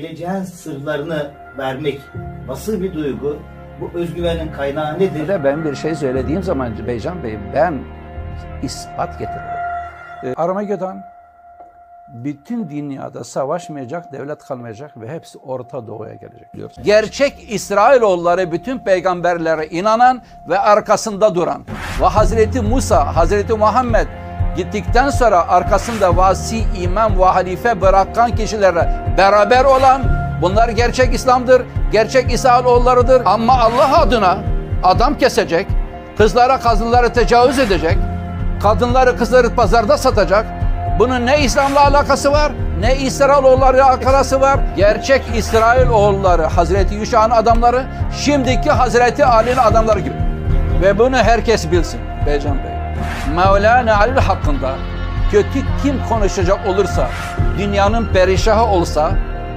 geleceğin sırlarını vermek nasıl bir duygu? Bu özgüvenin kaynağı nedir? Ben bir şey söylediğim zaman Beycan Bey ben ispat getiririm. E, Armageddon bütün dünyada savaşmayacak, devlet kalmayacak ve hepsi Orta Doğu'ya gelecek diyor. Gerçek İsrailoğulları bütün peygamberlere inanan ve arkasında duran ve Hazreti Musa, Hazreti Muhammed gittikten sonra arkasında vasi, imam ve halife bırakan kişilere beraber olan bunlar gerçek İslam'dır, gerçek İsrailoğullarıdır. Ama Allah adına adam kesecek, kızlara kadınlara tecavüz edecek, kadınları kızları pazarda satacak, bunun ne İslam'la alakası var, ne İsrailoğulları alakası var. Gerçek İsrailoğulları, Hazreti Yuşa'nın adamları, şimdiki Hazreti Ali'nin adamları gibi. Ve bunu herkes bilsin Beycan Bey. Mevlana Ali hakkında kötü kim konuşacak olursa, dünyanın perişahı olsa,